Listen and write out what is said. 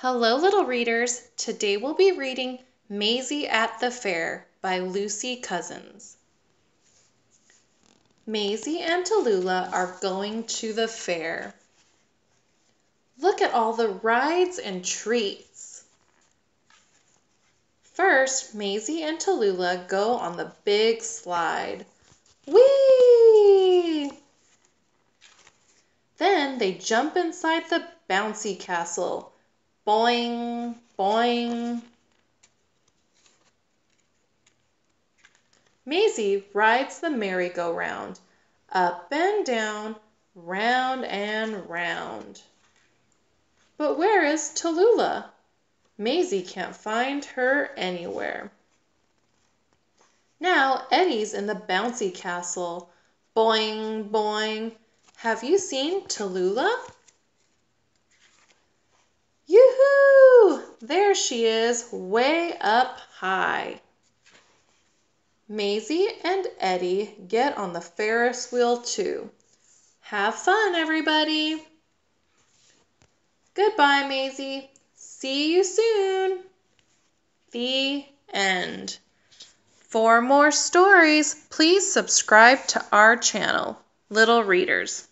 Hello, little readers. Today we'll be reading Maisy at the Fair by Lucy Cousins. Maisy and Tallulah are going to the fair. Look at all the rides and treats. First, Maisy and Tallulah go on the big slide. Whee! Then they jump inside the bouncy castle Boing, boing. Maisy rides the merry-go-round, up and down, round and round. But where is Tallulah? Maisy can't find her anywhere. Now Eddie's in the bouncy castle. Boing, boing. Have you seen Tallulah? There she is, way up high. Maisy and Eddie get on the Ferris wheel too. Have fun, everybody. Goodbye, Maisy. See you soon. The end. For more stories, please subscribe to our channel, Little Readers.